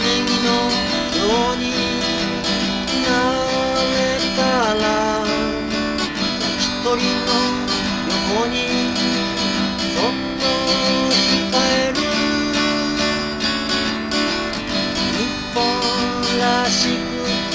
ネのになれたら焼きの横にそっと控える。日本らしくて